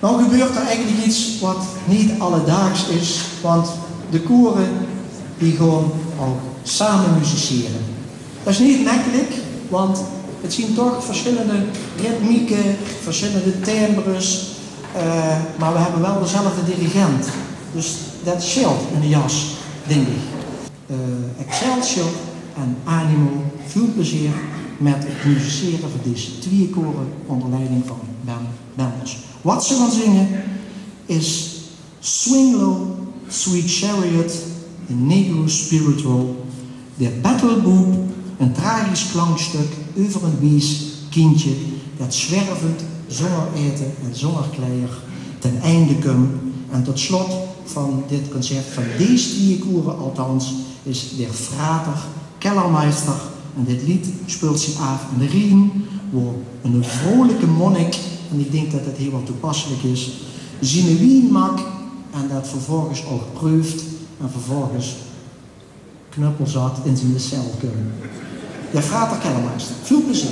Nou gebeurt er eigenlijk iets wat niet alledaags is, want de koren die gewoon ook samen musiceren. Dat is niet makkelijk, want het zien toch verschillende ritmieken, verschillende timbres, uh, maar we hebben wel dezelfde dirigent. Dus dat scheelt in de jas, denk ik. Uh, Excelsior en Animo, veel plezier met het musiceren van deze twee koren onder leiding van Wat ze gaan zingen is Swing Low, Sweet Chariot, een Negro Spiritual, de Battle Boop, een tragisch klankstuk over een wies kindje dat zwervend zonder eten en zonder ten einde komt. En tot slot van dit concert, van deze twee koeren althans, is de frater Kellermeister. En dit lied speelt zich af in de Rien, waar een vrolijke monnik, en ik denk dat het heel toepasselijk is, zijn wien maakt en dat vervolgens ook proeft en vervolgens knuppelzat in zijn cel kunnen. De frater Kellermeister. Veel plezier.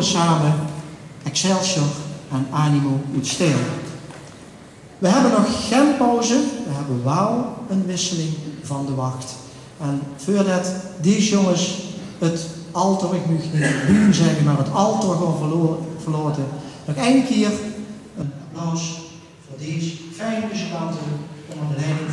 Samen, Excelsior en Animo uit Steel. We hebben nog geen pauze, we hebben wel een wisseling van de wacht. En voordat deze jongens het alter, ik moet niet buur zeggen, maar het alter gaan verloten, nog één keer een applaus voor deze fijne muzikanten onder de leiding